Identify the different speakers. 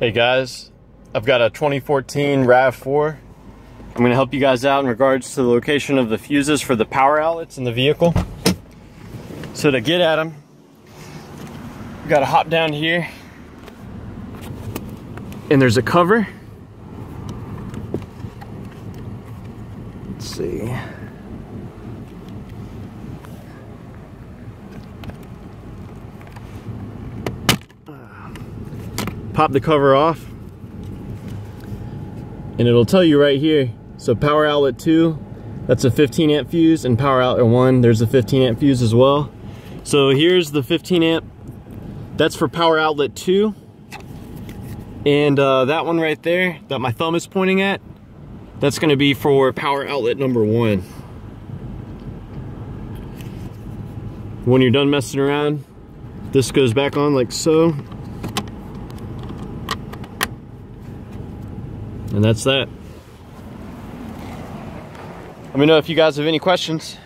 Speaker 1: Hey guys, I've got a 2014 RAV4. I'm gonna help you guys out in regards to the location of the fuses for the power outlets in the vehicle. So to get at them, you gotta hop down here and there's a cover. Let's see. Pop the cover off and it'll tell you right here. So power outlet 2 that's a 15 amp fuse and power outlet 1 there's a 15 amp fuse as well. So here's the 15 amp that's for power outlet 2 and uh, that one right there that my thumb is pointing at that's going to be for power outlet number 1 when you're done messing around this goes back on like so And that's that. Let me know if you guys have any questions.